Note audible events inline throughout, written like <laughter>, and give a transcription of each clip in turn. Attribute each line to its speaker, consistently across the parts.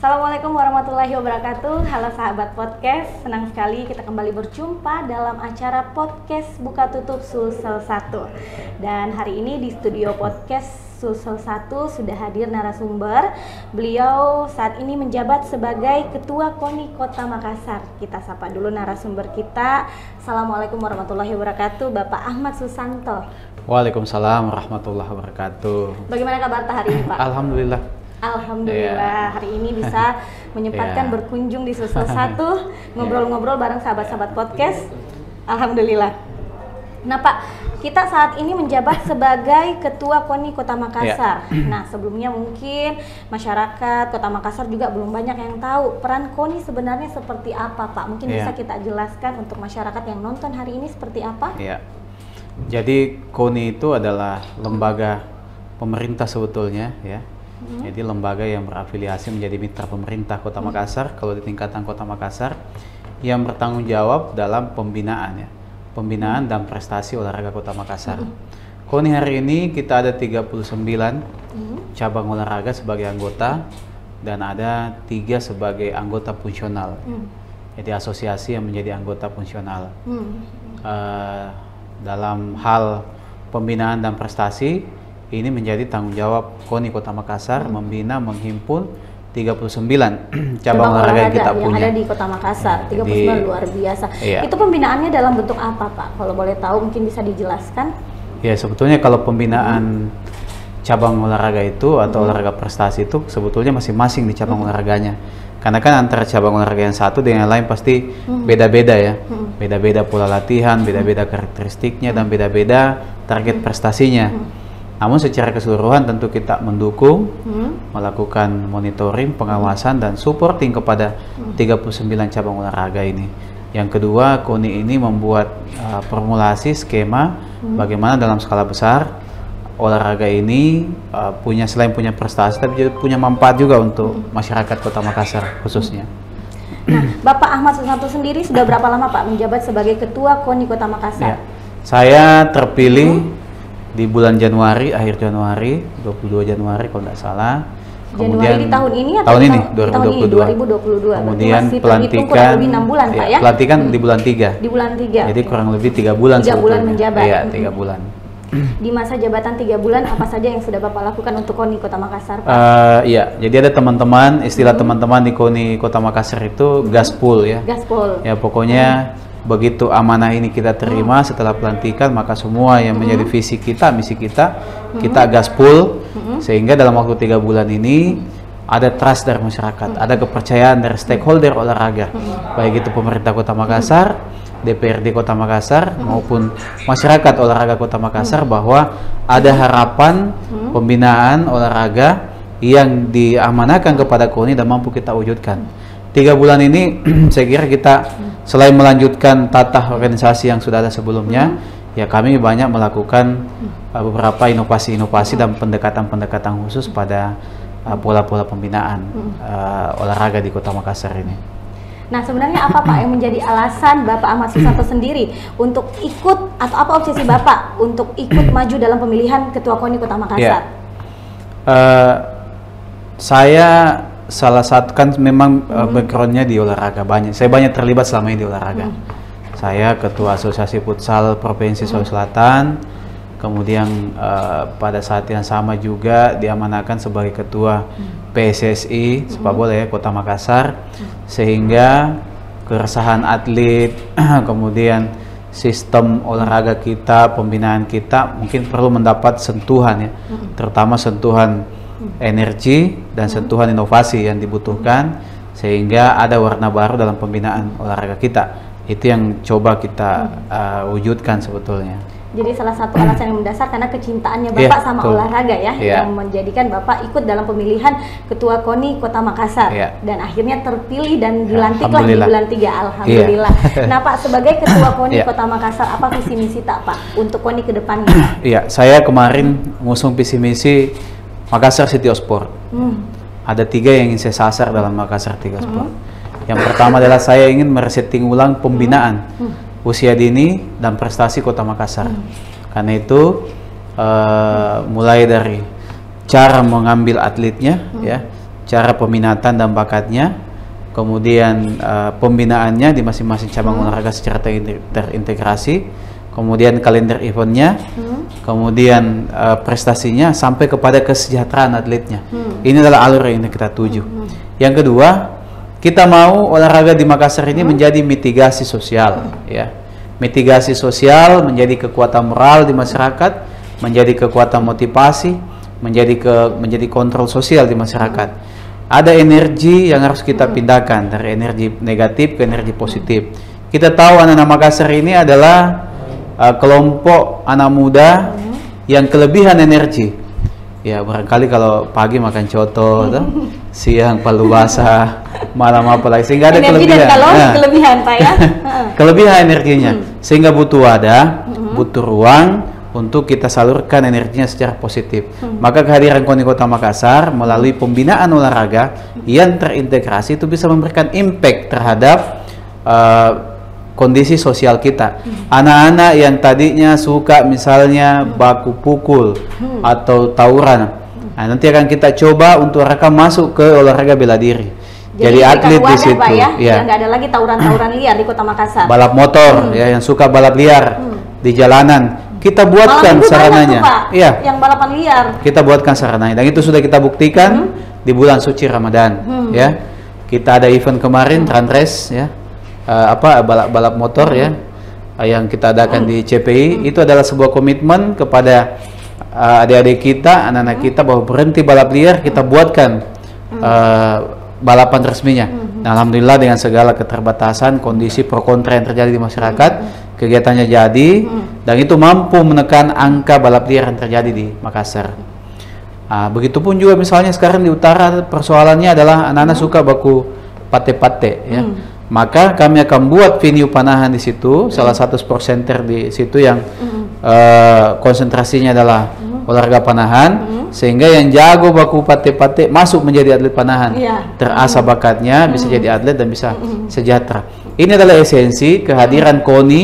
Speaker 1: Assalamualaikum warahmatullahi wabarakatuh. Halo sahabat podcast Senang sekali kita kembali berjumpa dalam acara podcast Buka Tutup Sulsel 1 Dan hari ini di studio podcast Sulsel 1 sudah hadir narasumber Beliau saat ini menjabat sebagai Ketua KONI Kota Makassar Kita sapa dulu narasumber kita Assalamualaikum warahmatullahi wabarakatuh Bapak Ahmad Susanto
Speaker 2: Waalaikumsalam warahmatullahi wabarakatuh.
Speaker 1: Bagaimana kabar hari ini Pak?
Speaker 2: Alhamdulillah.
Speaker 1: Alhamdulillah
Speaker 2: Iya.
Speaker 1: hari ini bisa <laughs> menyempatkan
Speaker 2: Iya.
Speaker 1: berkunjung di Sulsel <laughs> satu ngobrol-ngobrol bareng sahabat-sahabat podcast. Alhamdulillah. Nah Pak, kita saat ini menjabat sebagai Ketua KONI Kota Makassar.
Speaker 2: Iya.
Speaker 1: Nah sebelumnya mungkin masyarakat Kota Makassar juga belum banyak yang tahu peran KONI sebenarnya seperti apa Pak. Mungkin
Speaker 2: Iya.
Speaker 1: bisa kita jelaskan untuk masyarakat yang nonton hari ini seperti apa?
Speaker 2: Ya. Jadi KONI itu adalah lembaga pemerintah sebetulnya ya. Jadi lembaga yang berafiliasi menjadi mitra pemerintah Kota Makassar kalau di tingkatan Kota Makassar yang bertanggung jawab dalam pembinaan ya. Pembinaan dan prestasi olahraga Kota Makassar. KONI hari ini kita ada 39
Speaker 1: Hmm.
Speaker 2: cabang olahraga sebagai anggota dan ada tiga sebagai anggota fungsional.
Speaker 1: Hmm.
Speaker 2: Jadi asosiasi yang menjadi anggota fungsional. Eh, dalam hal pembinaan dan prestasi ini menjadi tanggung jawab KONI Kota Makassar membina menghimpun 39 <clears throat> cabang olahraga yang kita punya.
Speaker 1: ada di Kota Makassar.
Speaker 2: Ya,
Speaker 1: 39
Speaker 2: jadi-
Speaker 1: luar biasa.
Speaker 2: Iya.
Speaker 1: Itu pembinaannya dalam bentuk apa, Pak? Kalau boleh tahu mungkin bisa dijelaskan.
Speaker 2: Ya sebetulnya kalau pembinaan cabang olahraga itu atau
Speaker 1: Hmm.
Speaker 2: olahraga prestasi itu sebetulnya masing-masing di cabang olahraganya. Karena kan antara cabang olahraga yang satu dengan yang lain pasti
Speaker 1: Hmm.
Speaker 2: beda-beda ya. Beda-beda pola latihan, beda-beda karakteristiknya dan beda-beda target prestasinya. Namun secara keseluruhan tentu kita mendukung
Speaker 1: Hmm.
Speaker 2: melakukan monitoring, pengawasan dan supporting kepada 39 cabang olahraga ini. Yang kedua, KONI ini membuat uh, formulasi skema bagaimana dalam skala besar olahraga ini uh, punya selain punya prestasi tapi juga punya manfaat juga untuk masyarakat Kota Makassar khususnya.
Speaker 1: Nah, Bapak Ahmad Susanto sendiri sudah berapa lama Pak menjabat sebagai Ketua KONI Kota Makassar?
Speaker 2: Ya. Saya terpilih di bulan Januari, akhir Januari, 22 Januari kalau tidak salah.
Speaker 1: Januari di tahun ini atau
Speaker 2: tahun ini
Speaker 1: tahun- di tahun ini, 2022. Berarti
Speaker 2: Kemudian
Speaker 1: masih
Speaker 2: pelantikan
Speaker 1: kurang lebih enam bulan,
Speaker 2: ya,
Speaker 1: Pak, ya?
Speaker 2: Pelantikan di bulan 3.
Speaker 1: Di bulan 3.
Speaker 2: Jadi kurang lebih tiga bulan
Speaker 1: Tiga bulan
Speaker 2: sebetulnya.
Speaker 1: menjabat.
Speaker 2: Iya,
Speaker 1: Mm-mm.
Speaker 2: tiga bulan.
Speaker 1: Di masa jabatan 3 bulan apa saja yang sudah Bapak lakukan untuk KONI Kota Makassar, Pak?
Speaker 2: Eh, iya, jadi ada teman-teman, istilah teman-teman di KONI Kota Makassar itu gaspol ya.
Speaker 1: Gaspol.
Speaker 2: Ya pokoknya begitu amanah ini kita terima setelah pelantikan maka semua yang menjadi visi kita, misi kita, kita gaspol sehingga dalam waktu tiga bulan ini ada trust dari masyarakat, ada kepercayaan dari stakeholder olahraga, baik itu pemerintah Kota Makassar, DPRD Kota Makassar maupun masyarakat olahraga Kota Makassar bahwa ada harapan pembinaan olahraga yang diamanahkan kepada KONI dan mampu kita wujudkan. Tiga bulan ini <clears throat> saya kira kita selain melanjutkan tata organisasi yang sudah ada sebelumnya, ya kami banyak melakukan uh, beberapa inovasi-inovasi dan pendekatan-pendekatan khusus pada uh, pola-pola pembinaan uh, olahraga di Kota Makassar ini.
Speaker 1: Nah, sebenarnya apa Pak yang menjadi alasan Bapak Ahmad Susanto <clears throat> sendiri untuk ikut atau apa obsesi Bapak untuk ikut maju dalam pemilihan Ketua KONI Kota Makassar?
Speaker 2: Ya. Uh, saya salah satu kan memang uh, backgroundnya di olahraga banyak. Saya banyak terlibat selama ini di olahraga. Saya ketua Asosiasi Futsal Provinsi Sulawesi Selatan. Kemudian uh, pada saat yang sama juga diamanahkan sebagai ketua PSSI sepak bola ya Kota Makassar. Sehingga keresahan atlet, <clears throat> kemudian sistem olahraga kita, pembinaan kita mungkin perlu mendapat sentuhan ya, terutama sentuhan energi dan sentuhan inovasi yang dibutuhkan sehingga ada warna baru dalam pembinaan olahraga kita. Itu yang coba kita uh, wujudkan sebetulnya.
Speaker 1: Jadi salah satu alasan yang mendasar karena kecintaannya
Speaker 2: Iya,
Speaker 1: Bapak sama
Speaker 2: betul.
Speaker 1: olahraga ya
Speaker 2: Iya.
Speaker 1: yang menjadikan Bapak ikut dalam pemilihan Ketua KONI Kota Makassar
Speaker 2: Iya.
Speaker 1: dan akhirnya terpilih dan dilantiklah di bulan 3 Alhamdulillah. <laughs> nah Pak sebagai Ketua <laughs> KONI
Speaker 2: Iya.
Speaker 1: Kota Makassar apa visi misi tak Pak untuk KONI ke depannya?
Speaker 2: Iya, saya kemarin ngusung visi misi Makassar City of Sport.
Speaker 1: Hmm.
Speaker 2: Ada tiga yang ingin saya sasar dalam Makassar Tiga Sport. Yang pertama adalah saya ingin meresetting ulang pembinaan usia dini dan prestasi Kota Makassar. Karena itu eh, mulai dari cara mengambil atletnya, ya, cara peminatan dan bakatnya, kemudian eh, pembinaannya di masing-masing cabang olahraga secara terintegrasi, kemudian kalender eventnya, kemudian eh, prestasinya sampai kepada kesejahteraan atletnya. Ini adalah alur yang kita tuju. Yang kedua, kita mau olahraga di Makassar ini menjadi mitigasi sosial, ya. Mitigasi sosial menjadi kekuatan moral di masyarakat, menjadi kekuatan motivasi, menjadi ke menjadi kontrol sosial di masyarakat. Ada energi yang harus kita pindahkan dari energi negatif ke energi positif. Kita tahu anak-anak Makassar ini adalah uh, kelompok anak muda yang kelebihan energi. Ya barangkali kalau pagi makan coto, tuh, siang palu basah, <laughs> malam apa lagi sehingga ada
Speaker 1: Energi
Speaker 2: kelebihan.
Speaker 1: dan kalori
Speaker 2: Nah,
Speaker 1: kelebihan Pak ya. <laughs>
Speaker 2: Kelebihan energinya. Sehingga butuh ada butuh ruang untuk kita salurkan energinya secara positif. Maka kehadiran KONI Kota Makassar melalui pembinaan olahraga yang terintegrasi itu bisa memberikan impact terhadap uh, kondisi sosial kita. Anak-anak yang tadinya suka misalnya baku pukul atau tawuran nah, nanti akan kita coba untuk mereka masuk ke olahraga bela diri. Jadi,
Speaker 1: mereka
Speaker 2: atlet di
Speaker 1: wadah,
Speaker 2: situ.
Speaker 1: Pak, ya,
Speaker 2: ya
Speaker 1: yang ada lagi tawuran-tawuran <clears throat> liar di Kota Makassar.
Speaker 2: balap motor ya yang suka balap liar di jalanan. Kita buatkan sarananya.
Speaker 1: tuh, Pak,
Speaker 2: iya.
Speaker 1: yang balapan liar.
Speaker 2: kita buatkan sarananya. Dan itu sudah kita buktikan di bulan suci Ramadan ya. Kita ada event kemarin run race ya Eh, apa balap balap motor ya yang kita adakan di CPI itu adalah sebuah komitmen kepada eh, adik-adik kita anak-anak kita bahwa berhenti balap liar kita buatkan eh, balapan resminya. Nah, alhamdulillah dengan segala keterbatasan kondisi pro kontra yang terjadi di masyarakat kegiatannya jadi dan itu mampu menekan angka balap liar yang terjadi di Makassar. Ah, begitupun juga misalnya sekarang di utara persoalannya adalah anak-anak suka baku pate-pate ya. Maka kami akan buat venue panahan di situ, salah satu sport center di situ yang eh, konsentrasinya adalah olahraga panahan sehingga yang jago baku pate-pate masuk menjadi atlet panahan.
Speaker 1: Iya.
Speaker 2: Terasa bakatnya bisa jadi atlet dan bisa sejahtera. Ini adalah esensi kehadiran KONI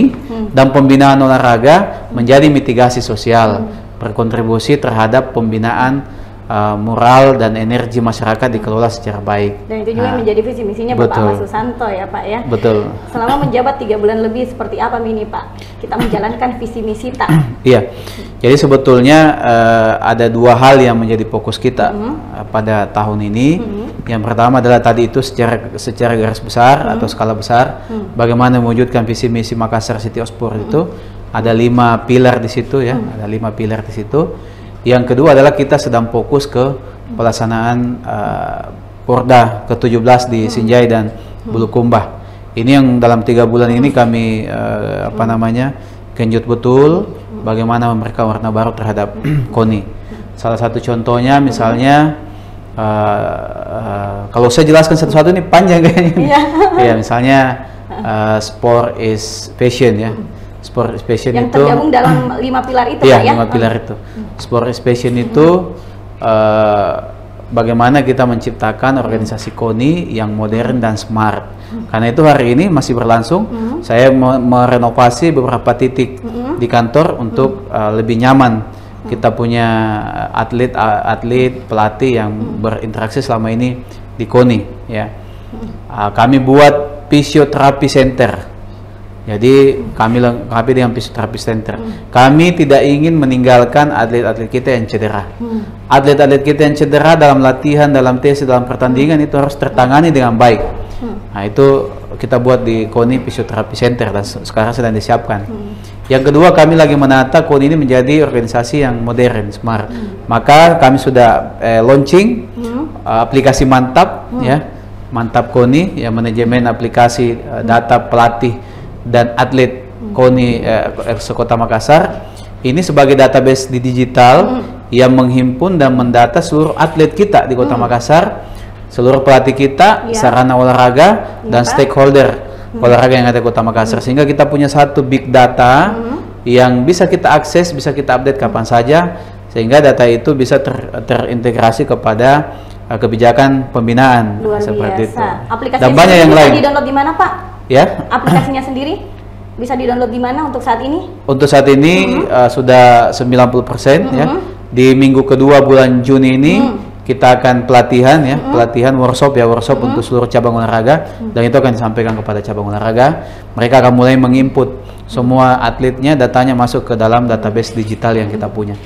Speaker 2: dan pembinaan olahraga menjadi mitigasi sosial, berkontribusi terhadap pembinaan uh, moral dan energi masyarakat dikelola secara baik.
Speaker 1: Dan itu juga
Speaker 2: Nah,
Speaker 1: menjadi visi misinya Bapak
Speaker 2: betul.
Speaker 1: Ahmad Susanto ya Pak ya.
Speaker 2: Betul.
Speaker 1: Selama menjabat tiga bulan lebih seperti apa ini Pak? Kita menjalankan visi misi tak. <clears throat>
Speaker 2: Iya. Jadi sebetulnya eh, ada dua hal yang menjadi fokus kita eh, pada tahun ini. Yang pertama adalah tadi itu secara secara garis besar atau skala besar, bagaimana mewujudkan visi misi Makassar City of Sport itu ada lima pilar di situ ya, ada lima pilar di situ. Yang kedua adalah kita sedang fokus ke pelaksanaan eh, Porda ke-17 di Sinjai dan Bulukumbah. Ini yang dalam tiga bulan ini kami eh, apa namanya genjot betul bagaimana memberikan warna baru terhadap <clears throat> KONI. Salah satu contohnya misalnya eh, eh, kalau saya jelaskan satu-satu ini panjang kayaknya.
Speaker 1: Iya. <laughs>
Speaker 2: Iya, misalnya eh, <laughs> sport is passion ya. Sport is passion
Speaker 1: Yang
Speaker 2: itu
Speaker 1: tergabung dalam lima pilar itu
Speaker 2: Iya,
Speaker 1: Pak ya.
Speaker 2: lima pilar itu. Sport is passion itu eh, bagaimana kita menciptakan organisasi KONI yang modern dan smart. Karena itu hari ini masih berlangsung. Saya me- merenovasi beberapa titik di kantor untuk eh, lebih nyaman. Kita punya atlet atlet pelatih yang berinteraksi selama ini di KONI ya. Ah, kami buat fisioterapi center. Jadi kami lengkapi dengan fisioterapi center. Kami tidak ingin meninggalkan atlet-atlet kita yang cedera. Atlet-atlet kita yang cedera dalam latihan, dalam tes, dalam pertandingan itu harus tertangani dengan baik. Nah itu kita buat di KONI Fisioterapi Center dan se- sekarang sedang disiapkan. Yang kedua kami lagi menata KONI ini menjadi organisasi yang modern, smart. Maka kami sudah eh, launching uh, aplikasi mantap ya, mantap KONI ya manajemen aplikasi uh, data pelatih dan atlet KONI eh, Sekota Makassar. Ini sebagai database di digital yang menghimpun dan mendata seluruh atlet kita di Kota Makassar, seluruh pelatih kita,
Speaker 1: Iya.
Speaker 2: sarana olahraga dan
Speaker 1: Pak.
Speaker 2: stakeholder olahraga yang ada di Kota Makassar sehingga kita punya satu big data yang bisa kita akses, bisa kita update kapan saja sehingga data itu bisa ter- terintegrasi kepada uh, kebijakan pembinaan
Speaker 1: Luar
Speaker 2: seperti
Speaker 1: biasa.
Speaker 2: itu.
Speaker 1: Aplikasinya
Speaker 2: Dan banyak yang lain.
Speaker 1: di-download di mana, Pak?
Speaker 2: Ya,
Speaker 1: Aplikasinya <laughs> sendiri bisa di-download di mana untuk saat ini?
Speaker 2: untuk saat ini uh, sudah 90% ya. Di minggu kedua bulan Juni ini kita akan pelatihan ya, pelatihan workshop ya, workshop untuk seluruh cabang olahraga. Dan itu akan disampaikan kepada cabang olahraga. Mereka akan mulai menginput semua atletnya datanya masuk ke dalam database digital yang kita punya.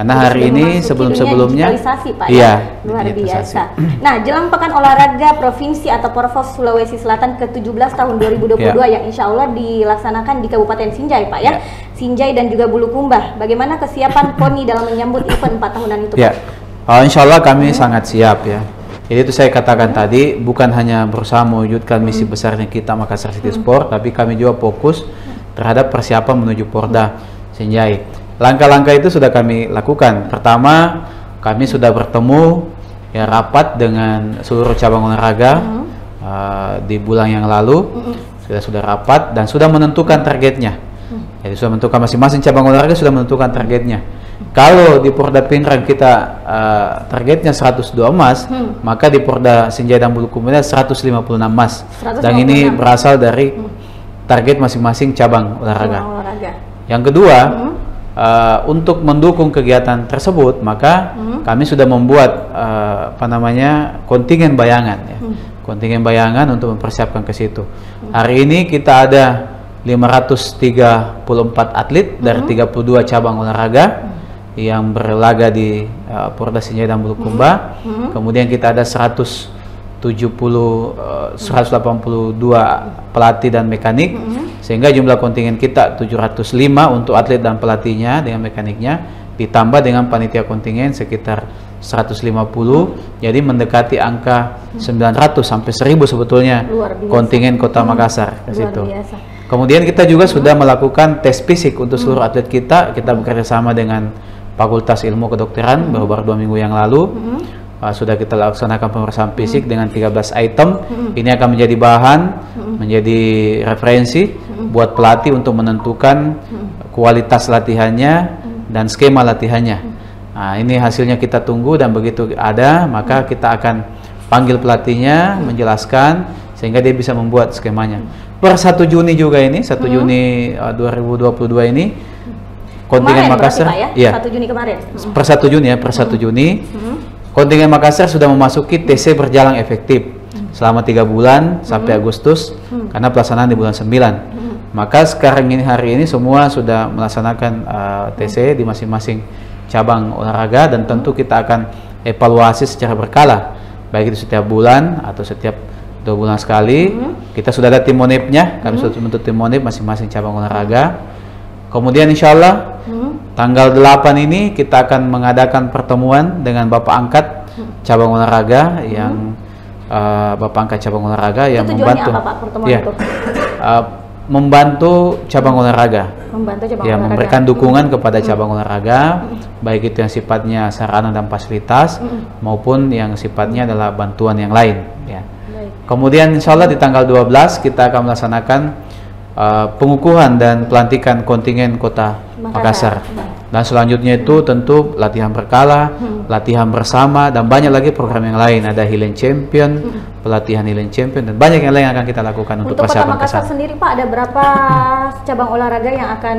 Speaker 2: Karena
Speaker 1: Jadi
Speaker 2: hari ini sebelum-sebelumnya
Speaker 1: Pak
Speaker 2: iya,
Speaker 1: ya. Luar biasa. <clears throat> Nah, jelang Pekan Olahraga Provinsi atau Porvos Sulawesi Selatan ke-17 tahun 2022
Speaker 2: Ya.
Speaker 1: yang insya Allah dilaksanakan di Kabupaten Sinjai, Pak ya.
Speaker 2: Ya.
Speaker 1: Sinjai dan juga Bulukumba. Bagaimana kesiapan <clears throat> KONI dalam menyambut event 4 tahunan itu,
Speaker 2: Ya,
Speaker 1: Pak?
Speaker 2: uh, insya Allah kami sangat siap ya. Jadi itu saya katakan tadi bukan hanya berusaha mewujudkan misi besarnya kita Makassar City Sport, tapi kami juga fokus terhadap persiapan menuju Porda Sinjai. Langkah-langkah itu sudah kami lakukan. Pertama, kami sudah bertemu ya rapat dengan seluruh cabang olahraga uh, di bulan yang lalu. Sudah sudah rapat dan sudah menentukan targetnya. Jadi sudah menentukan masing-masing cabang olahraga sudah menentukan targetnya. Kalau di Porda Pinrang kita uh, targetnya 102 emas, maka di Porda Sinjai dan Bulukumba 156 emas. Dan ini
Speaker 1: 156.
Speaker 2: berasal dari target masing-masing cabang olahraga.
Speaker 1: Cabang olahraga.
Speaker 2: Yang kedua, uh, untuk mendukung kegiatan tersebut, maka kami sudah membuat uh, apa namanya kontingen bayangan, ya. kontingen bayangan untuk mempersiapkan ke situ. Hari ini kita ada 534 atlet dari 32 cabang olahraga yang berlaga di uh, Porda Sinjai dan Bulukumba. Kemudian kita ada 170 uh, 182 pelatih dan mekanik sehingga jumlah kontingen kita 705 untuk atlet dan pelatihnya dengan mekaniknya ditambah dengan panitia kontingen sekitar 150 jadi mendekati angka 900 sampai 1000 sebetulnya kontingen Kota Makassar ke situ. Kemudian kita juga sudah melakukan tes fisik untuk seluruh atlet kita. Kita bekerja sama dengan Fakultas Ilmu Kedokteran baru-baru dua minggu yang lalu. Uh, sudah kita laksanakan pemeriksaan fisik dengan 13 item. Ini akan menjadi bahan, menjadi referensi buat pelatih untuk menentukan kualitas latihannya dan skema latihannya. Nah, ini hasilnya kita tunggu dan begitu ada, maka kita akan panggil pelatihnya, menjelaskan sehingga dia bisa membuat skemanya. Per 1 Juni juga ini, 1 Juni uh, 2022 ini kontingen
Speaker 1: Kemarin
Speaker 2: Makassar
Speaker 1: berarti, Pak, ya?
Speaker 2: iya.
Speaker 1: 1 Juni kemarin.
Speaker 2: Per 1 Juni ya, per 1 Juni. Kontingen Makassar sudah memasuki TC berjalan efektif selama tiga bulan sampai Agustus karena pelaksanaan di bulan 9. Maka sekarang ini hari ini semua sudah melaksanakan uh, TC di masing-masing cabang olahraga dan tentu kita akan evaluasi secara berkala. Baik itu setiap bulan atau setiap dua bulan sekali. Kita sudah ada tim monipnya, kami sudah membentuk tim monip masing-masing cabang olahraga. Kemudian insya Allah tanggal 8 ini kita akan mengadakan pertemuan dengan Bapak Angkat cabang olahraga yang uh, Bapak Angkat cabang olahraga yang membantu.
Speaker 1: apa, Pak, pertemuan itu?
Speaker 2: Uh, membantu cabang olahraga
Speaker 1: Membantu cabang
Speaker 2: ya
Speaker 1: olahraga.
Speaker 2: memberikan dukungan kepada cabang olahraga baik itu yang sifatnya sarana dan fasilitas maupun yang sifatnya adalah bantuan yang lain ya.
Speaker 1: Baik.
Speaker 2: Kemudian insya Allah di tanggal 12 kita akan melaksanakan uh, pengukuhan dan pelantikan kontingen kota
Speaker 1: Makassar.
Speaker 2: Makassar. Dan selanjutnya itu tentu latihan berkala, latihan bersama dan banyak lagi program yang lain. Ada Hidden Champion, pelatihan Hidden Champion dan banyak yang lain yang akan kita lakukan untuk,
Speaker 1: Untuk Kota
Speaker 2: persiapan ke
Speaker 1: Makassar sendiri Pak ada berapa <clears throat> cabang olahraga yang akan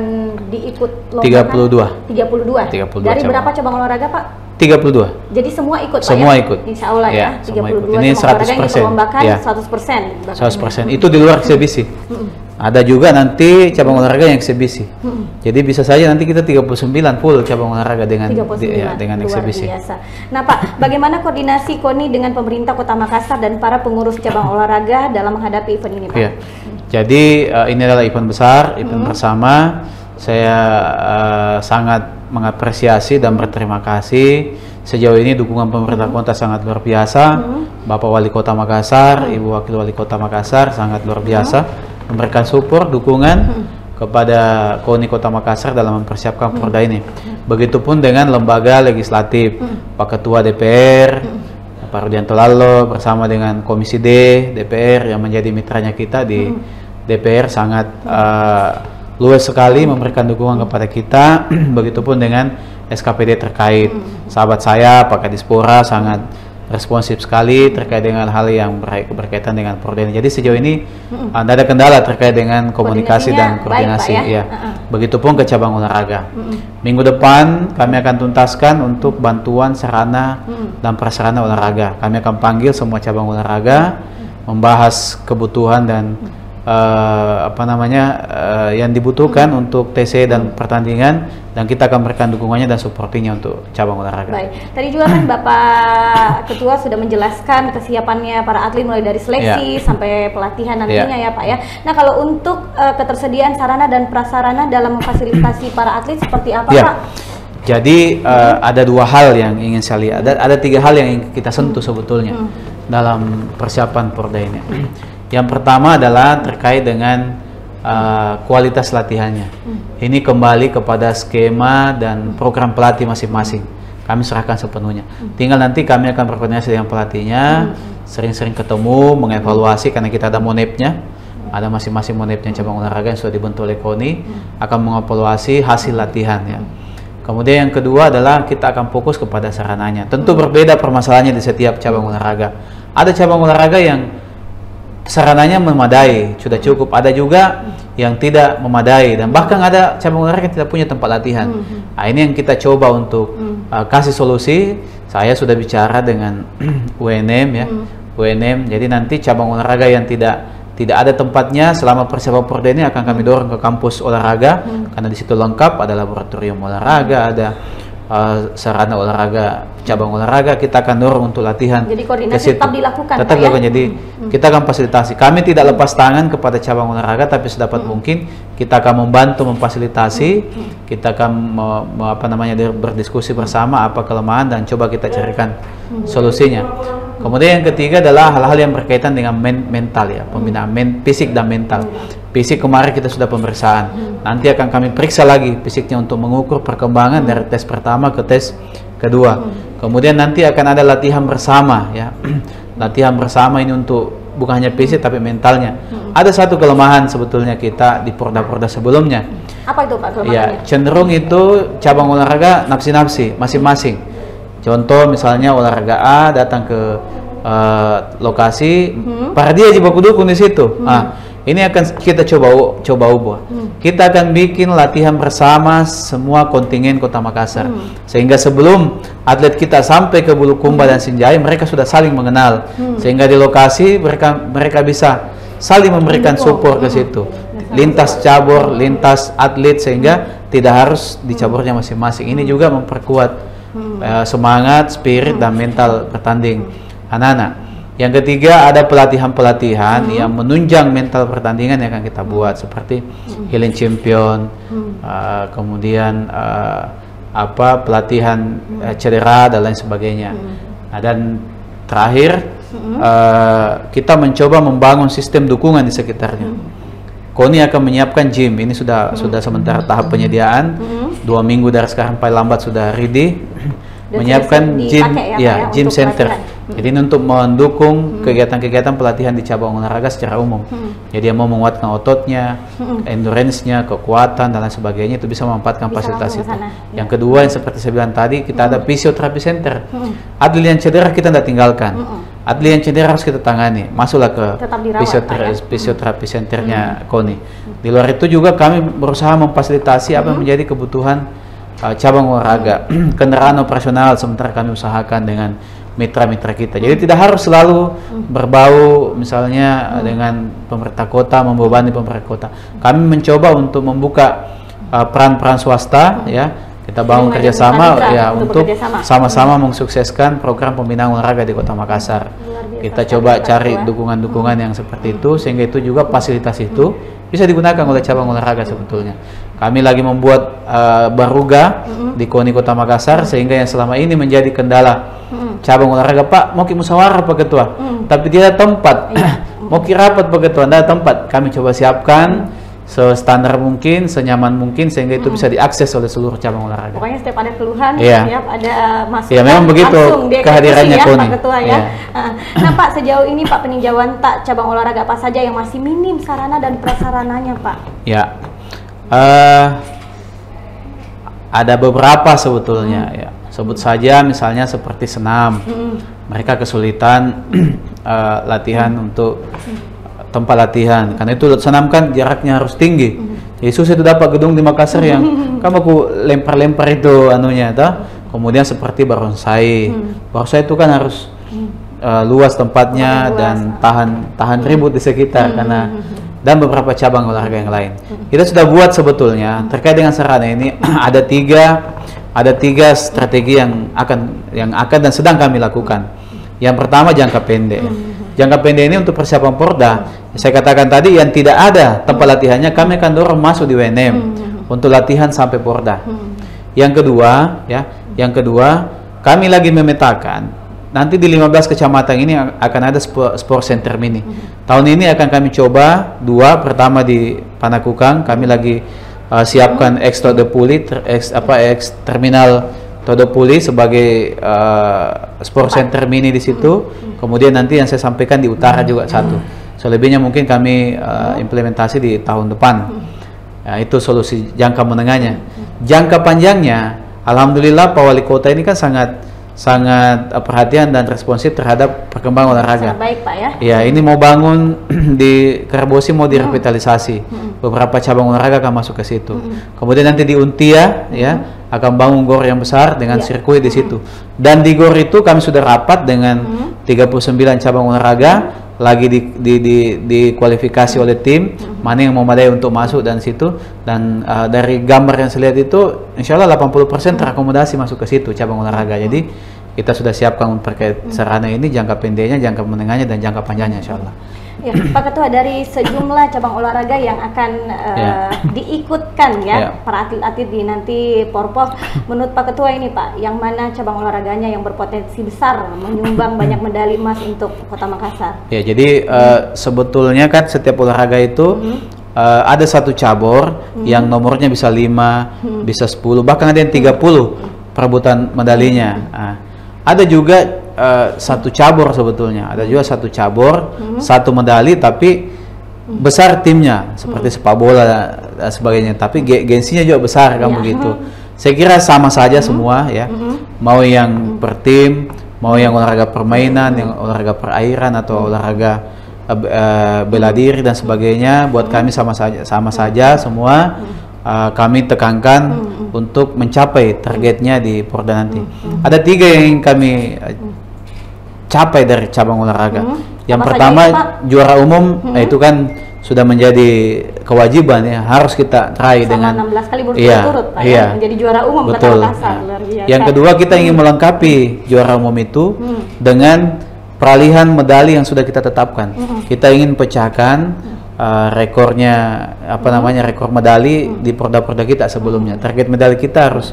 Speaker 1: diikut
Speaker 2: 32.
Speaker 1: 32.
Speaker 2: 32
Speaker 1: Dari
Speaker 2: cabang.
Speaker 1: berapa cabang olahraga Pak?
Speaker 2: 32.
Speaker 1: Jadi semua ikut Pak
Speaker 2: Semua
Speaker 1: ya?
Speaker 2: ikut.
Speaker 1: Insya Allah ya,
Speaker 2: Ya, semua
Speaker 1: 32
Speaker 2: ikut. Ini
Speaker 1: cabang olahraga yang
Speaker 2: 100%.
Speaker 1: diperlombakan
Speaker 2: Ya.
Speaker 1: 100%. bahkan.
Speaker 2: 100% itu di luar eksebisi. <laughs> Ada juga nanti cabang olahraga yang eksebisi. Jadi bisa saja nanti kita 39 full cabang olahraga dengan
Speaker 1: 39
Speaker 2: di- ya, dengan
Speaker 1: luar
Speaker 2: eksebisi.
Speaker 1: biasa. Nah Pak, bagaimana koordinasi KONI dengan pemerintah Kota Makassar dan para pengurus cabang olahraga dalam menghadapi event ini Pak?
Speaker 2: Iya. Jadi eh, ini adalah event besar, event bersama. Saya eh, sangat mengapresiasi dan berterima kasih. Sejauh ini dukungan pemerintah kota sangat luar biasa. Bapak Wali Kota Makassar, Ibu Wakil Wali Kota Makassar sangat luar biasa. Memberikan support, dukungan kepada KONI Kota Makassar dalam mempersiapkan Porda ini. Begitupun dengan lembaga legislatif, Pak Ketua DPR, Pak Rudianto Lalo bersama dengan Komisi D DPR yang menjadi mitranya kita di DPR sangat eh, luas sekali memberikan dukungan kepada kita. <clears throat> Begitupun dengan SKPD terkait. Sahabat saya Pak Kadispora sangat responsif sekali terkait dengan hal yang berkait- berkaitan dengan ini. Jadi sejauh ini uh, tidak ada kendala terkait dengan komunikasi dan
Speaker 1: Koordinasinya baik,
Speaker 2: koordinasi.
Speaker 1: Pak, ya?
Speaker 2: ya.
Speaker 1: Uh-uh.
Speaker 2: Begitupun ke cabang olahraga. Minggu depan kami akan tuntaskan untuk bantuan sarana dan prasarana olahraga. Kami akan panggil semua cabang olahraga membahas kebutuhan dan eh, apa namanya eh, yang dibutuhkan untuk TC dan pertandingan dan kita akan memberikan dukungannya dan supportingnya untuk cabang olahraga.
Speaker 1: Baik, tadi juga kan Bapak <clears throat> Ketua sudah menjelaskan kesiapannya para atlet mulai dari seleksi
Speaker 2: Ya.
Speaker 1: sampai pelatihan nantinya ya Pak ya. Nah kalau untuk eh, ketersediaan sarana dan prasarana dalam memfasilitasi para atlet seperti apa
Speaker 2: Ya.
Speaker 1: Pak?
Speaker 2: Jadi eh, ada dua hal yang ingin saya lihat. Ada, ada tiga hal yang ingin kita sentuh sebetulnya
Speaker 1: Hmm.
Speaker 2: dalam persiapan Porda ini. <clears throat> Yang pertama adalah terkait dengan eh, kualitas latihannya.
Speaker 1: Hmm.
Speaker 2: Ini kembali kepada skema dan program pelatih masing-masing. Kami serahkan sepenuhnya.
Speaker 1: Hmm.
Speaker 2: Tinggal nanti kami akan berkoordinasi dengan pelatihnya, sering-sering ketemu, mengevaluasi karena kita ada monepnya ada masing-masing monepnya cabang olahraga yang sudah dibentuk oleh KONI akan mengevaluasi hasil latihan ya. Kemudian yang kedua adalah kita akan fokus kepada sarananya. Tentu berbeda permasalahannya di setiap cabang olahraga. Ada cabang olahraga yang sarananya memadai, sudah cukup. Ada juga yang tidak memadai. Dan bahkan ada cabang olahraga yang tidak punya tempat latihan. Nah, ini yang kita coba untuk uh, kasih solusi. Saya sudah bicara dengan <clears throat> UNM ya, UNM. Jadi nanti cabang olahraga yang tidak tidak ada tempatnya selama persiapan Porda ini akan kami dorong ke kampus olahraga. Karena di situ lengkap. Ada laboratorium olahraga, ada uh, sarana olahraga, cabang olahraga kita akan dorong untuk latihan.
Speaker 1: Jadi koordinasi tetap dilakukan,
Speaker 2: Tetap
Speaker 1: ya?
Speaker 2: dilakukan. Jadi kita akan fasilitasi. Kami tidak lepas tangan kepada cabang olahraga, tapi sedapat mungkin kita akan membantu memfasilitasi. Kita akan me- me- apa namanya berdiskusi bersama apa kelemahan dan coba kita carikan solusinya. Kemudian yang ketiga adalah hal-hal yang berkaitan dengan men- mental ya, pembinaan men- fisik dan mental. Fisik kemarin kita sudah pemeriksaan. Nanti akan kami periksa lagi fisiknya untuk mengukur perkembangan dari tes pertama ke tes kedua. Kemudian nanti akan ada latihan bersama ya. <clears throat> latihan bersama ini untuk bukan hanya fisik tapi mentalnya. Ada satu kelemahan sebetulnya kita di porda-porda sebelumnya.
Speaker 1: Apa itu Pak
Speaker 2: Ya,
Speaker 1: kelemahannya?
Speaker 2: cenderung itu cabang olahraga nafsi-nafsi masing-masing. Contoh misalnya olahraga A datang ke eh, lokasi, para dia di baku dukun di situ. Ah, ini akan kita coba coba ubah. Kita akan bikin latihan bersama semua kontingen Kota Makassar. Sehingga sebelum atlet kita sampai ke Bulukumba dan Sinjai, mereka sudah saling mengenal. Sehingga di lokasi mereka mereka bisa saling memberikan support. ke situ. Lintas cabur, lintas atlet sehingga tidak harus di caburnya masing-masing. Ini juga memperkuat eh, semangat, spirit dan mental bertanding anak-anak. Yang ketiga ada pelatihan-pelatihan yang menunjang mental pertandingan yang akan kita buat seperti healing champion, eh, kemudian eh, apa pelatihan eh, cedera dan lain sebagainya. Nah, dan terakhir eh, kita mencoba membangun sistem dukungan di sekitarnya. KONI akan menyiapkan gym. Ini sudah sudah sementara tahap penyediaan. Dua minggu dari sekarang paling lambat sudah ready. Menyiapkan gym,
Speaker 1: ya,
Speaker 2: ya,
Speaker 1: ya,
Speaker 2: gym center.
Speaker 1: pelatihan.
Speaker 2: Jadi ini untuk mendukung kegiatan-kegiatan pelatihan di cabang olahraga secara umum. Jadi yang mau menguatkan ototnya, endurance-nya, kekuatan dan lain sebagainya itu bisa memanfaatkan
Speaker 1: Bisa
Speaker 2: fasilitas itu.
Speaker 1: sana.
Speaker 2: Yang kedua yang seperti saya bilang tadi kita ada fisioterapi center. Atlet yang cedera kita tidak tinggalkan. Atlet yang cedera harus kita tangani. Masuklah ke
Speaker 1: Tetap dirawat,
Speaker 2: fisiotera-
Speaker 1: Pak, ya?
Speaker 2: fisioterapi centernya KONI. Di luar itu juga kami berusaha memfasilitasi apa yang menjadi kebutuhan uh, cabang olahraga, <clears throat> kendaraan operasional sementara kami usahakan dengan mitra-mitra kita. Jadi tidak harus selalu berbau misalnya uh, dengan pemerintah kota membebani pemerintah kota. Kami mencoba untuk membuka uh, peran-peran swasta ya. Kita bangun
Speaker 1: mengajak
Speaker 2: kerjasama ya
Speaker 1: untuk
Speaker 2: sama-sama mensukseskan program pembinaan olahraga di Kota Makassar.
Speaker 1: Biasa
Speaker 2: Kita coba cari dukungan-dukungan yang seperti itu sehingga itu juga fasilitas itu bisa digunakan oleh cabang olahraga sebetulnya. Kami lagi membuat uh, baruga di KONI Kota Makassar sehingga yang selama ini menjadi kendala cabang olahraga Pak mau ki musyawarah Pak Ketua, tapi dia ada tempat <clears throat> mau ki rapat Pak Ketua, tidak ada tempat. Kami coba siapkan standar mungkin, senyaman mungkin sehingga itu bisa diakses oleh seluruh cabang olahraga.
Speaker 1: Pokoknya setiap ada keluhan,
Speaker 2: Iya.
Speaker 1: setiap ada masukan,
Speaker 2: Iya, memang begitu
Speaker 1: langsung dieksekusi
Speaker 2: kehadirannya
Speaker 1: ya. Pak Ketua ya.
Speaker 2: Iya.
Speaker 1: Ah, Nah Pak, sejauh ini Pak peninjauan tak cabang olahraga apa saja yang masih minim sarana dan prasarananya Pak?
Speaker 2: Ya, eh ada beberapa sebetulnya ya. Sebut saja misalnya seperti senam, mereka kesulitan <clears throat> eh, latihan untuk tempat latihan. Karena itu senam kan jaraknya harus tinggi. Yesus itu dapat gedung di Makassar yang kamu aku lempar-lempar itu anunya toh. Kemudian seperti barongsai barongsai itu kan harus eh, luas tempatnya
Speaker 1: Luas. Hmm.
Speaker 2: dan tahan tahan ribut di sekitar karena dan beberapa cabang olahraga yang lain. Kita sudah buat sebetulnya terkait dengan sarana ini <clears throat> ada tiga ada tiga strategi yang akan yang akan dan sedang kami lakukan. Yang pertama jangka pendek. Jangka pendek ini untuk persiapan Porda. Saya katakan tadi yang tidak ada tempat latihannya kami akan dorong masuk di WNM untuk latihan sampai Porda. Yang kedua, ya, yang kedua, kami lagi memetakan nanti di 15 kecamatan ini akan ada sport, center mini. Tahun ini akan kami coba dua, pertama di Panakukang, kami lagi uh, siapkan ex Todopuli, ter, ex apa ex terminal Todopuli sebagai uh, sport center mini di situ. Kemudian nanti yang saya sampaikan di utara juga satu. Selebihnya mungkin kami uh, implementasi di tahun depan. Ya, itu solusi jangka menengahnya. Jangka panjangnya, alhamdulillah Pak Wali Kota ini kan sangat sangat eh, perhatian dan responsif terhadap perkembangan olahraga.
Speaker 1: Sangat baik Pak ya.
Speaker 2: Ya, ini mau bangun <clears throat> di Karabosi mau direvitalisasi. Beberapa cabang olahraga akan masuk ke situ. Kemudian nanti di Untia ya akan bangun gor yang besar dengan
Speaker 1: Ya.
Speaker 2: sirkuit di situ. Dan di gor itu kami sudah rapat dengan 39 cabang olahraga lagi di, di, di, dikualifikasi oleh tim mana yang memadai untuk masuk dan situ. Dan uh, dari gambar yang saya lihat itu insya Allah 80% terakomodasi masuk ke situ cabang olahraga. Jadi kita sudah siapkan terkait sarana ini jangka pendeknya jangka menengahnya dan jangka panjangnya insya Allah
Speaker 1: Ya, Pak Ketua dari sejumlah cabang olahraga yang akan eh,
Speaker 2: Ya.
Speaker 1: diikutkan ya
Speaker 2: Ya.
Speaker 1: para atlet-atlet di nanti Porpov, menurut Pak Ketua ini Pak, yang mana cabang olahraganya yang berpotensi besar menyumbang banyak medali emas untuk Kota Makassar?
Speaker 2: Ya, jadi eh, sebetulnya kan setiap olahraga itu eh, ada satu cabur yang nomornya bisa 5, bisa 10, bahkan ada yang 30 perebutan medalinya. Nah, ada juga eh, satu cabur sebetulnya, ada juga satu cabur, satu medali tapi besar timnya seperti sepak bola dan sebagainya, tapi ge- gengsinya juga besar kan
Speaker 1: Ya.
Speaker 2: begitu. Saya kira sama saja semua ya. Mau yang per tim, mau yang olahraga permainan, yang olahraga perairan atau olahraga eh, bela diri dan sebagainya buat kami sama saja sama saja semua eh, kami tekankan untuk mencapai targetnya di Porda nanti. Ada tiga yang kami capai dari cabang olahraga. Yang
Speaker 1: Apa saja
Speaker 2: pertama
Speaker 1: Pak?
Speaker 2: juara umum nah itu kan sudah menjadi kewajiban ya harus kita
Speaker 1: Sama
Speaker 2: dengan
Speaker 1: 16 kali
Speaker 2: Iya,
Speaker 1: berturut-turut Pak
Speaker 2: iya.
Speaker 1: ya, menjadi juara umum
Speaker 2: Betul.
Speaker 1: Makassar.
Speaker 2: Nah,
Speaker 1: Luar biasa.
Speaker 2: Yang kedua kita ingin melengkapi juara umum itu
Speaker 1: Hmm.
Speaker 2: dengan peralihan medali yang sudah kita tetapkan. Kita ingin pecahkan uh, rekornya apa
Speaker 1: Hmm.
Speaker 2: namanya rekor medali di porda-porda kita sebelumnya. Target medali kita harus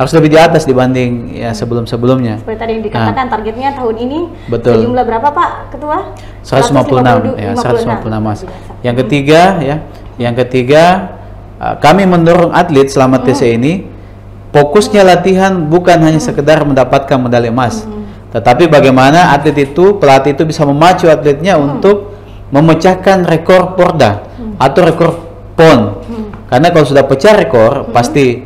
Speaker 2: harus lebih di atas dibanding ya sebelum-sebelumnya.
Speaker 1: Seperti tadi yang dikatakan targetnya tahun ini
Speaker 2: Nah. Betul.
Speaker 1: sejumlah berapa Pak Ketua?
Speaker 2: 156 ya 156 mas. Yang ketiga ya, yang ketiga uh, kami mendorong atlet selama TC ini fokusnya latihan bukan hanya sekedar mendapatkan medali emas, tetapi bagaimana atlet itu pelatih itu bisa memacu atletnya untuk memecahkan rekor Porda atau rekor PON. Karena kalau sudah pecah rekor pasti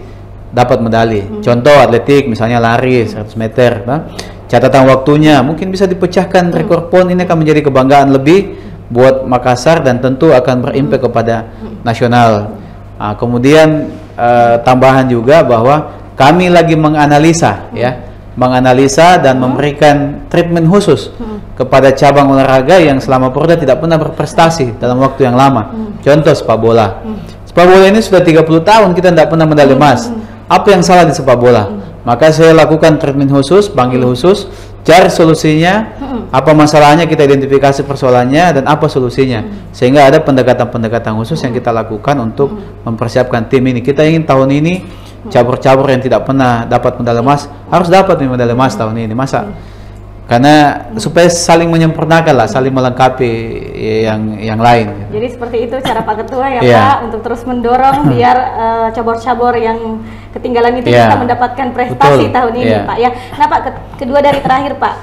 Speaker 2: dapat medali. Contoh atletik misalnya lari 100 meter, nah, catatan waktunya mungkin bisa dipecahkan rekor PON. Ini akan menjadi kebanggaan lebih buat Makassar dan tentu akan berimpact kepada nasional. Ah, kemudian eh, tambahan juga bahwa kami lagi menganalisa ya, menganalisa dan memberikan treatment khusus kepada cabang olahraga yang selama Porda tidak pernah berprestasi dalam waktu yang lama. Contoh sepak bola. Sepak bola ini sudah 30 tahun kita tidak pernah medali emas. Apa yang salah di sepak bola? Maka saya lakukan treatment khusus, panggil khusus, cari solusinya, apa masalahnya kita identifikasi persoalannya dan apa solusinya. Sehingga ada pendekatan-pendekatan khusus yang kita lakukan untuk mempersiapkan tim ini. Kita ingin tahun ini cabur-cabur yang tidak pernah dapat medali emas. Harus dapat medali emas tahun ini. Masa? Karena supaya saling menyempurnakan lah, saling melengkapi yang yang lain.
Speaker 1: Jadi seperti itu cara Pak Ketua ya
Speaker 2: Iya.
Speaker 1: Pak untuk terus mendorong biar eh, cabur-cabur yang ketinggalan itu
Speaker 2: Iya.
Speaker 1: bisa mendapatkan prestasi
Speaker 2: Betul.
Speaker 1: tahun ini
Speaker 2: Iya.
Speaker 1: Pak ya. Nah Pak ke- kedua dari terakhir Pak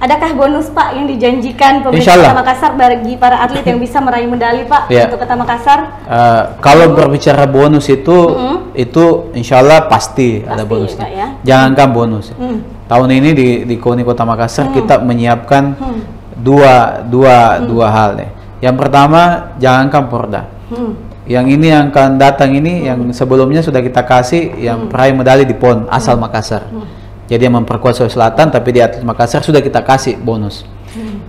Speaker 1: Adakah bonus Pak yang dijanjikan pemerintah. Kota Makassar bagi para atlet yang bisa meraih medali Pak
Speaker 2: Iya.
Speaker 1: untuk Kota Makassar?
Speaker 2: Eh, kalau berbicara bonus itu,
Speaker 1: Mm-mm.
Speaker 2: itu insya Allah pasti, ada
Speaker 1: Pasti,
Speaker 2: bonusnya.
Speaker 1: Pak, ya.
Speaker 2: Jangankan bonus.
Speaker 1: Hmm.
Speaker 2: Tahun ini di di KONI Kota Makassar kita menyiapkan
Speaker 1: Hmm.
Speaker 2: dua dua dua hal deh. Yang pertama jangankan Porda.
Speaker 1: Hmm.
Speaker 2: Yang ini yang akan datang ini yang sebelumnya sudah kita kasih yang peraih medali di PON asal Makassar. Jadi yang memperkuat Sulawesi Selatan tapi di atlet Makassar sudah kita kasih bonus.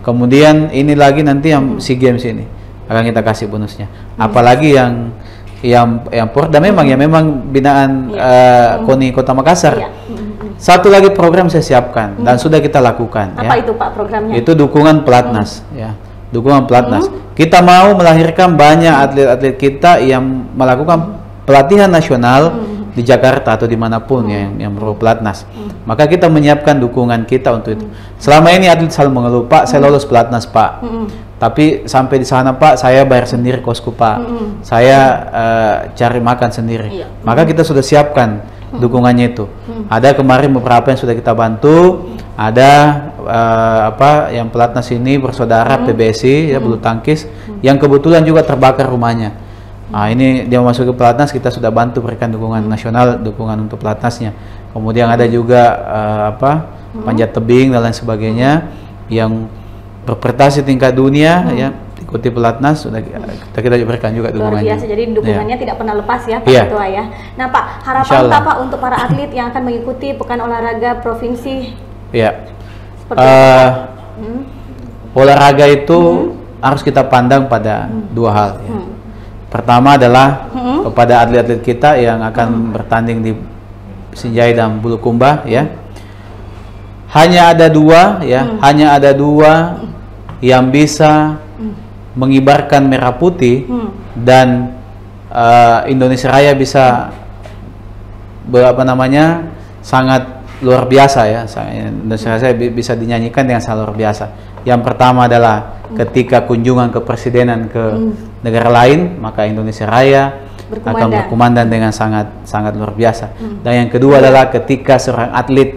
Speaker 2: Kemudian ini lagi nanti yang SEA Games ini akan kita kasih bonusnya. Apalagi yang yang yang Porda memang ya memang binaan eh, KONI Kota Makassar.
Speaker 1: Hmm.
Speaker 2: Satu lagi program saya siapkan dan sudah kita lakukan
Speaker 1: Apa
Speaker 2: ya.
Speaker 1: itu Pak programnya?
Speaker 2: Itu dukungan pelatnas ya. Dukungan pelatnas.
Speaker 1: Hmm.
Speaker 2: Kita mau melahirkan banyak atlet-atlet kita yang melakukan pelatihan nasional
Speaker 1: Hmm.
Speaker 2: Di Jakarta atau di mana pun ya yang, yang perlu pelatnas. Maka kita menyiapkan dukungan kita untuk itu. Selama ini atlet selalu mengeluh, Pak, saya lolos pelatnas, Pak.
Speaker 1: Hmm.
Speaker 2: Tapi sampai di sana Pak, saya bayar sendiri kosku Pak.
Speaker 1: Mm-mm.
Speaker 2: Saya eh, cari makan sendiri.
Speaker 1: Iya.
Speaker 2: Maka kita sudah siapkan dukungannya itu. Ada kemarin beberapa yang sudah kita bantu. Ada eh, apa yang pelatnas ini bersaudara PBSI ya bulu tangkis yang kebetulan juga terbakar rumahnya. Nah, ini dia masuk ke pelatnas kita sudah bantu berikan dukungan nasional, dukungan untuk pelatnasnya. Kemudian ada juga eh, apa panjat tebing dan lain sebagainya yang berprestasi tingkat dunia ya ikuti pelatnas sudah kita kita berikan juga
Speaker 1: Luar
Speaker 2: dukungannya.
Speaker 1: biasa, jadi dukungannya tidak pernah lepas ya Pak
Speaker 2: Iya.
Speaker 1: Ketua ya. Nah Pak, harapan. Pak untuk para atlet yang akan mengikuti Pekan Olahraga Provinsi
Speaker 2: Ya.
Speaker 1: seperti apa? Hmm.
Speaker 2: olahraga itu harus kita pandang pada dua hal. ya.
Speaker 1: Hmm.
Speaker 2: Pertama adalah
Speaker 1: Hmm.
Speaker 2: kepada atlet-atlet kita yang akan bertanding di Sinjai dan Bulukumba ya. Hanya ada dua ya,
Speaker 1: Hmm.
Speaker 2: hanya ada dua yang bisa mengibarkan merah putih
Speaker 1: Hmm.
Speaker 2: dan eh, Indonesia Raya bisa ber- apa namanya sangat luar biasa ya Indonesia Raya bi- bisa dinyanyikan dengan sangat luar biasa yang pertama adalah ketika kunjungan kepresidenan ke negara lain maka Indonesia Raya akan
Speaker 1: Berkumandang.
Speaker 2: dengan sangat sangat luar biasa. Dan yang kedua adalah ketika seorang atlet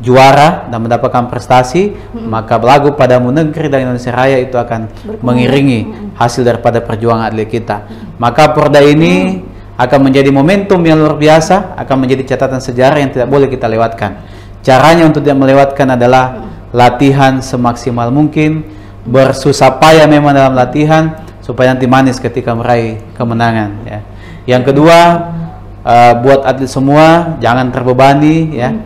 Speaker 2: juara dan mendapatkan prestasi, maka lagu padamu negeri dan Indonesia Raya itu akan mengiringi hasil daripada perjuangan atlet kita. Maka Porda ini akan menjadi momentum yang luar biasa, akan menjadi catatan sejarah yang tidak boleh kita lewatkan. Caranya untuk tidak melewatkan adalah latihan semaksimal mungkin, bersusah payah memang dalam latihan supaya nanti manis ketika meraih kemenangan. Ya. Yang kedua, eh, buat atlet semua jangan terbebani ya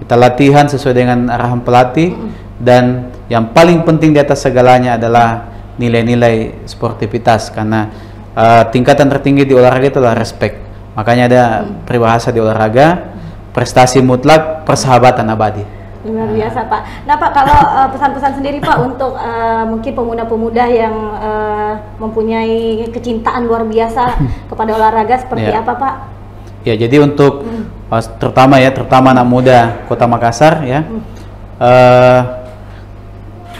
Speaker 2: kita latihan sesuai dengan arahan pelatih dan yang paling penting di atas segalanya adalah nilai-nilai sportivitas karena uh, tingkatan tertinggi di olahraga itu adalah respect makanya ada peribahasa di olahraga prestasi mutlak persahabatan abadi
Speaker 1: Luar biasa Pak. Nah Pak, kalau eh, pesan-pesan sendiri Pak untuk eh, mungkin pemuda-pemuda yang eh, mempunyai kecintaan luar biasa <laughs> kepada olahraga seperti
Speaker 2: Iya.
Speaker 1: apa Pak?
Speaker 2: Ya, jadi untuk uh, terutama ya, terutama anak muda Kota Makassar ya. eh,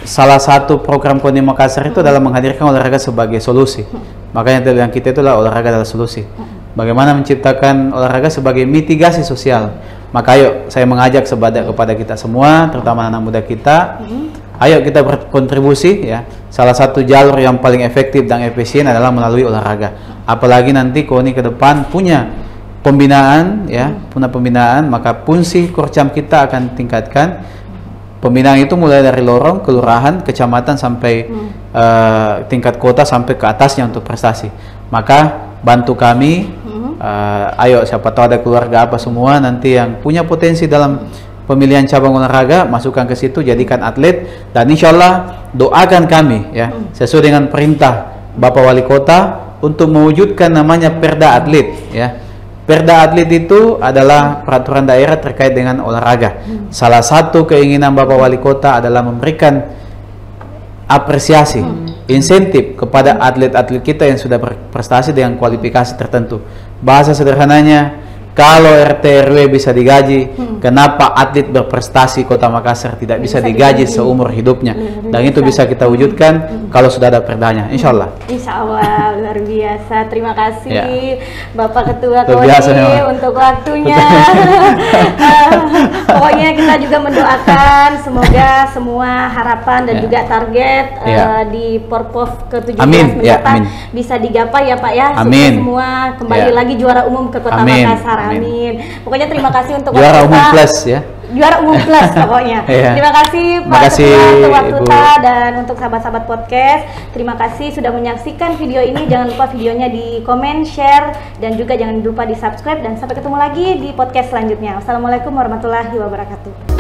Speaker 2: salah satu program KONI Makassar itu adalah menghadirkan olahraga sebagai solusi. Makanya yang kita itu adalah olahraga adalah solusi. Bagaimana menciptakan olahraga sebagai mitigasi sosial. Maka ayo saya mengajak kepada kepada kita semua, terutama anak muda kita, ayo kita berkontribusi ya. Salah satu jalur yang paling efektif dan efisien adalah melalui olahraga. Apalagi nanti KONI ke depan punya pembinaan ya, punya pembinaan, maka fungsi korcam kita akan tingkatkan. Pembinaan itu mulai dari lorong, kelurahan, kecamatan sampai eh, tingkat kota sampai ke atasnya untuk prestasi. Maka bantu kami, eh, ayo siapa tahu ada keluarga apa semua nanti yang punya potensi dalam pemilihan cabang olahraga masukkan ke situ jadikan atlet dan insya Allah doakan kami ya sesuai dengan perintah Bapak Wali Kota untuk mewujudkan namanya Perda Atlet ya. Perda atlet itu adalah peraturan daerah terkait dengan olahraga. Salah satu keinginan Bapak Wali Kota adalah memberikan apresiasi, insentif kepada atlet-atlet kita yang sudah berprestasi dengan kualifikasi tertentu. Bahasa sederhananya, Kalau RT RW bisa digaji, kenapa atlet berprestasi Kota Makassar tidak bisa,
Speaker 1: Hmm. Bisa
Speaker 2: digaji
Speaker 1: digaji.
Speaker 2: seumur hidupnya?
Speaker 1: Benar,
Speaker 2: Dan itu bisa kita wujudkan kalau sudah ada perdanya, insya Allah.
Speaker 1: Insya Allah luar biasa. Terima kasih
Speaker 2: Ya.
Speaker 1: Bapak Ketua KONI untuk waktunya. <laughs> Eh, Pokoknya kita juga mendoakan semoga semua harapan dan
Speaker 2: Ya.
Speaker 1: juga target eh,
Speaker 2: Ya.
Speaker 1: di Porpov ke-17
Speaker 2: Amin, ya, amin.
Speaker 1: bisa digapai ya Pak ya.
Speaker 2: Amin.
Speaker 1: semua kembali
Speaker 2: Ya.
Speaker 1: lagi juara umum ke Kota
Speaker 2: Amin,
Speaker 1: Makassar.
Speaker 2: amin.
Speaker 1: Amin. Pokoknya terima kasih untuk
Speaker 2: Juara
Speaker 1: waktu,
Speaker 2: umum plus ya.
Speaker 1: Juara umum plus <laughs> pokoknya.
Speaker 2: Iya.
Speaker 1: Terima kasih Pak
Speaker 2: Terima kasih,
Speaker 1: Ketua untuk waktu
Speaker 2: Ibu.
Speaker 1: Ta dan untuk sahabat-sahabat podcast. Terima kasih sudah menyaksikan video ini. Jangan lupa videonya di komen, share, dan juga jangan lupa di subscribe. Dan sampai ketemu lagi di podcast selanjutnya. Wassalamualaikum warahmatullahi wabarakatuh.